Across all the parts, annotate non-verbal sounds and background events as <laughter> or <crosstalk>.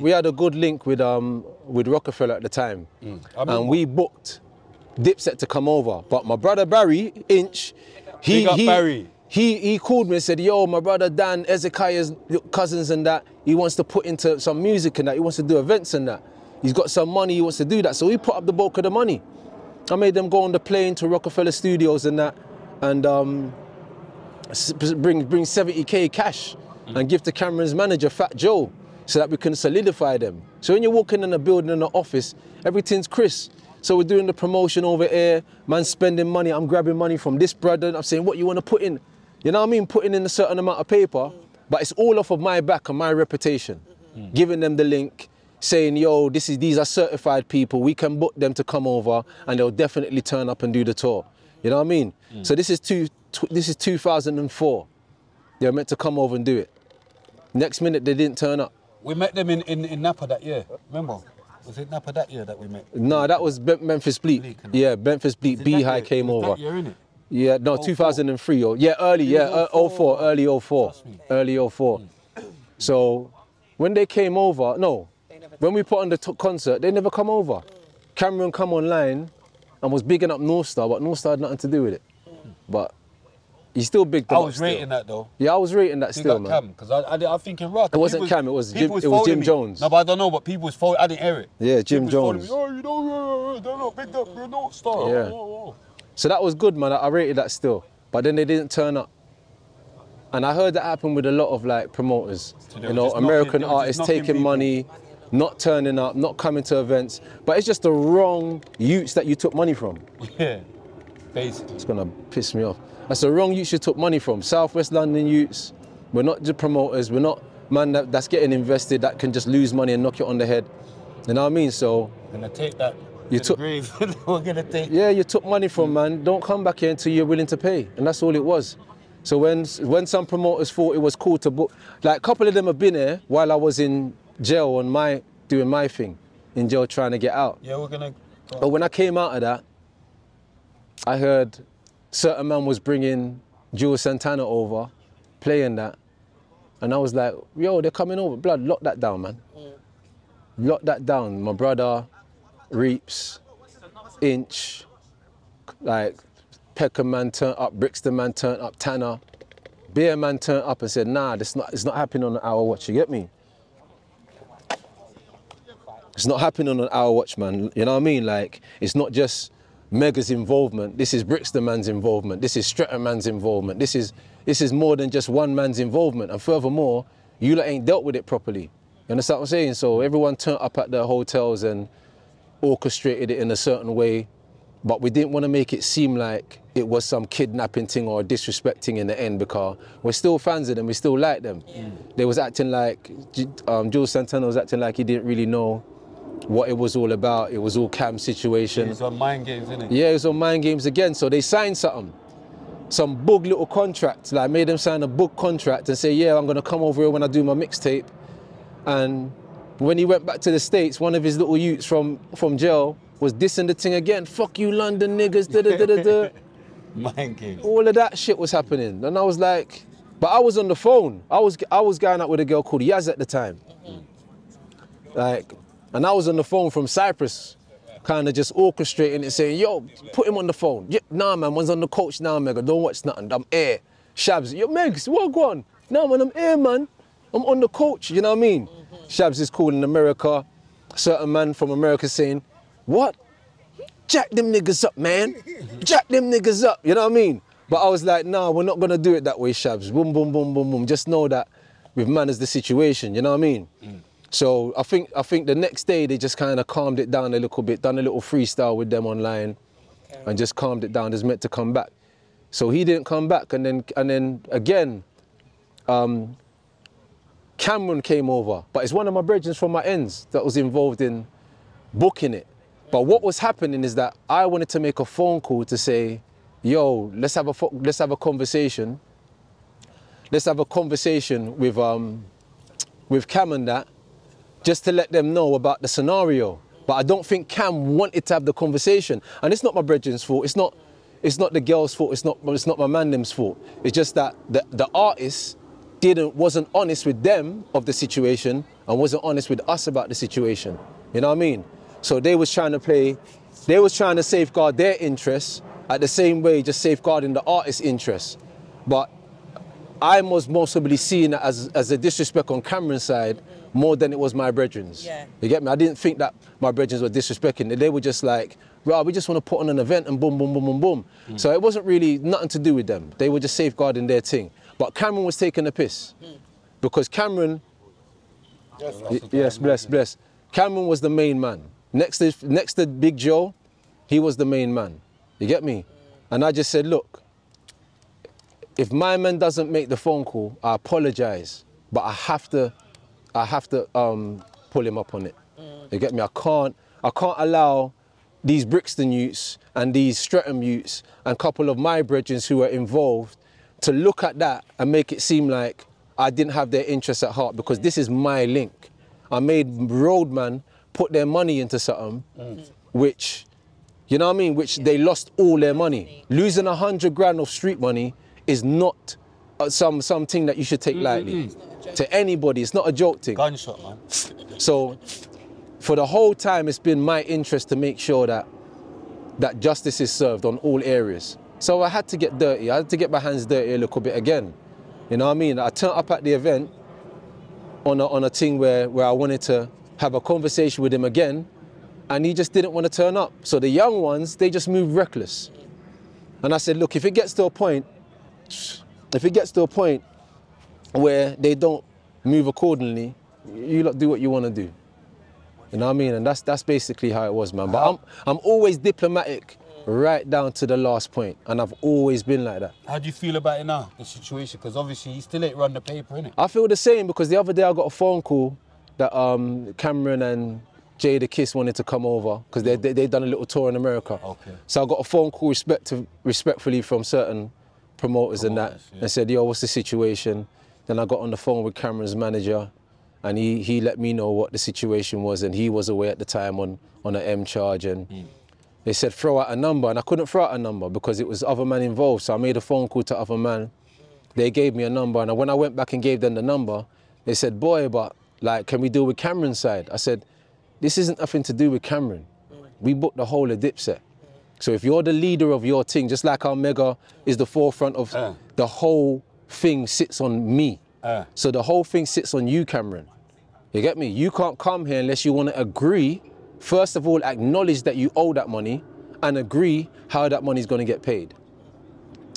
We had a good link with um with Roc-A-Fella at the time, I and we booked Dipset to come over. But my brother Barry Inch, he he, Barry. he he called me and said, "Yo, my brother Dan Ezekiah's cousins and that he wants to put into some music and that he wants to do events and that. He's got some money, he wants to do that. So we put up the bulk of the money. I made them go on the plane to Roc-A-Fella Studios and that, and um, bring bring 70k cash and give to Cam'ron's manager Fat Joe so that we can solidify them. So when you're walking in a building in an office, everything's Chris. So we're doing the promotion over here, man spending money, I'm grabbing money from this brother, I'm saying what you want to put in. You know what I mean? Putting in a certain amount of paper, but it's all off of my back and my reputation. Mm-hmm. Giving them the link, saying, yo, this is these are certified people, we can book them to come over and they'll definitely turn up and do the tour. You know what I mean? Mm. So this is two, tw- this is 2004. They were meant to come over and do it. Next minute they didn't turn up. We met them in, in, in Napa that year. Remember? Was it Napa that year that we met? No, that was Memphis Bleek. Bleek. Yeah, Memphis Bleek. Was it that Beehive year? came over. That year, innit? Yeah, no, 04. 2003. Or, yeah, early, yeah, uh, 04, 04. early 04. Trust me. Early 04. So when they came over, no, when we put on the concert, they never come over. Cam'ron come online and was bigging up Northstar, but Northstar had nothing to do with it. But he still big I was still. rating that though. Yeah, I was rating that Big still, man. Cam, because I, I, I think in rock. It wasn't Cam, it was Jim- it was Jim Jones. No, but I don't know, but people was following, I didn't hear it. Yeah, Jim People Jones. oh, you know, they're not big up, they're not star. Yeah. Oh, oh, oh. So that was good, man. I I rated that still. But then they didn't turn up. And I heard that happen with a lot of like promoters. So you know, knocking- American just artists taking people. money, not turning up, not coming to events. But it's just the wrong youths that you took money from. <laughs> Yeah, basically. It's gonna piss me off. That's the wrong youths you took money from. Southwest London youths. We're not just promoters. We're not man that, that's getting invested that can just lose money and knock you on the head. You know what I mean? So Gonna take that. You took- <laughs> We're gonna take. Yeah, you took money from man. Don't come back here until you're willing to pay, and that's all it was. So when when some promoters thought it was cool to book, like a couple of them have been here while I was in jail on my doing my thing, in jail trying to get out. Yeah, we're gonna. But when I came out of that, I heard certain man was bringing Juelz Santana over, playing that, and I was like, yo, they're coming over. Blood, lock that down, man. Mm. Lock that down. My brother, Reeps, Inch, like Peckham man turned up, Brixton man turned up, Tanner. Beer man turned up and said, nah, this not, it's not happening on an hour watch, you get me? It's not happening on an hour watch, man. You know what I mean? Like, it's not just Mega's involvement. This is Brixton man's involvement. This is Streatham man's involvement. This is this is more than just one man's involvement. And furthermore, you lot ain't dealt with it properly. You understand what I'm saying? So everyone turned up at the hotels and orchestrated it in a certain way, but we didn't want to make it seem like it was some kidnapping thing or disrespecting in the end because we're still fans of them, we still like them. They was acting like, um, Juelz Santana was acting like he didn't really know what it was all about. It was all cam situation. It's on mind games, isn't? Yeah, it was on mind games again. So they signed something, some bug little contract. Like made them sign a book contract and say, yeah, I'm gonna come over here when I do my mixtape. And when he went back to the states, one of his little youths from from jail was dissing the thing again. Fuck you, London niggas. Da da da da da. <laughs> Mind games. All of that shit was happening, and I was like, but I was on the phone. I was I was going out with a girl called Yaz at the time. Like, and I was on the phone from Cyprus, kind of just orchestrating it, saying, yo, put him on the phone. Yeah, nah, man, one's on the coach now, Mega. Don't watch nothing. I'm here. Shabs, yo, Megs, what go on? Nah, man, I'm here, man. I'm on the coach, you know what I mean? Shabs is calling America. Certain man from America saying, what? Jack them niggas up, man. Jack them niggas up, you know what I mean? But I was like, nah, we're not gonna do it that way, Shabs. Boom, boom, boom, boom, boom. Just know that we've managed the situation, you know what I mean? So I think I think the next day they just kind of calmed it down a little bit, done a little freestyle with them online, and just calmed it down. It's meant to come back. So he didn't come back, and then and then again, um, Cam'ron came over, but it's one of my brethren from my ends that was involved in booking it. But what was happening is that I wanted to make a phone call to say, "Yo, let's have a let's have a conversation. Let's have a conversation with um with Cam and that, just to let them know about the scenario." But I don't think Cam wanted to have the conversation, and it's not my brethren's fault. It's not it's not the girl's fault. It's not it's not my man them's fault. It's just that the the artist didn't wasn't honest with them of the situation and wasn't honest with us about the situation. You know what I mean? So they was trying to play, they was trying to safeguard their interests at the same way, just safeguarding the artist's interests. But I was mostly seeing it as, as a disrespect on Cam'ron's side more than it was my brethren's. Yeah. You get me? I didn't think that my brethren were disrespecting. They were just like, right, we just want to put on an event and boom, boom, boom, boom, boom. Mm. So it wasn't really nothing to do with them. They were just safeguarding their thing. But Cam'ron was taking a piss. Mm. Because Cam'ron, Y- yes, bless, bless. Cam'ron was the main man. Next to, next to Big Joe, he was the main man. You get me? And I just said, look, if my man doesn't make the phone call, I apologize, but I have to, I have to um, pull him up on it. You get me? I can't, I can't allow these Brixton youths and these Streatham youths and a couple of my brethren who are involved to look at that and make it seem like I didn't have their interests at heart because this is my link. I made Roadman put their money into something which, you know what I mean, which they lost all their money. Losing a hundred grand of street money is not uh, some something that you should take lightly. To anybody, it's not a joke thing. Gunshot, man. So for the whole time, it's been my interest to make sure that that justice is served on all areas. So I had to get dirty. I had to get my hands dirty a little bit again. You know what I mean? I turned up at the event on a, on a thing where, where I wanted to have a conversation with him again, and he just didn't want to turn up. So the young ones, they just moved reckless. And I said, look, if it gets to a point, if it gets to a point where they don't move accordingly, you lot do what you want to do. You know what I mean? And that's that's basically how it was, man. But I'm I'm always diplomatic right down to the last point, and I've always been like that. How do you feel about it now, the situation? Because obviously he still ain't run the paper, innit? I feel the same because the other day I got a phone call that um, Cam'ron and Jadakiss wanted to come over because they, they they done a little tour in America. Okay. So I got a phone call respect to, respectfully from certain promoters, and that, yeah. and said, "Yo, what's the situation?" Then I got on the phone with Cam'ron's manager, and he he let me know what the situation was, and he was away at the time on on an M charge, and they said throw out a number, and I couldn't throw out a number because it was other man involved. So I made a phone call to other man. They gave me a number, and when I went back and gave them the number, they said, "Boy, but like, can we deal with Cam'ron's side?" I said, "This isn't nothing to do with Cameron. We booked the whole of Dipset. So if you're the leader of your team, just like our mega is the forefront of Uh. the whole thing sits on me. Uh. So the whole thing sits on you, Cam'ron. You get me? You can't come here unless you want to agree. First of all, acknowledge that you owe that money and agree how that money's going to get paid.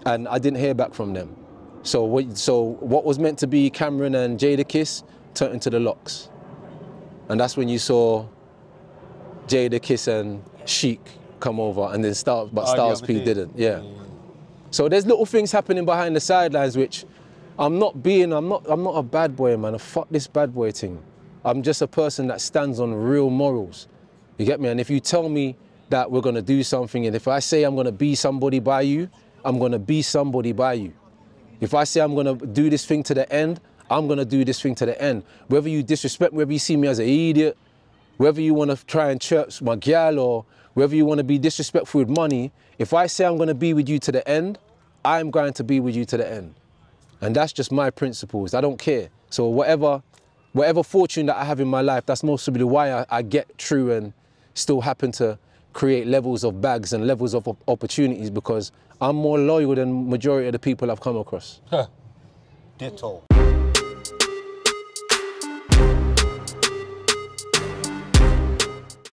And I didn't hear back from them. So what, so what was meant to be Cam'ron and Jadakiss turned into the LOX. And that's when you saw Jadakiss and Sheek come over and then Styles, but Oh, Styles P day. didn't. Yeah. So there's little things happening behind the sidelines which I'm not being, I'm not, I'm not a bad boy, man. A fuck this bad boy thing. I'm just a person that stands on real morals. You get me? And if you tell me that we're gonna do something, and if I say I'm gonna be somebody by you, I'm gonna be somebody by you. If I say I'm gonna do this thing to the end, I'm gonna do this thing to the end. Whether you disrespect me, whether you see me as an idiot, whether you wanna try and chirp my gal or whether you wanna be disrespectful with money, if I say I'm gonna be with you to the end, I'm going to be with you to the end. And that's just my principles. I don't care. So whatever, whatever fortune that I have in my life, that's mostly why I, I get through and still happen to create levels of bags and levels of opportunities because I'm more loyal than majority of the people I've come across. Ditto.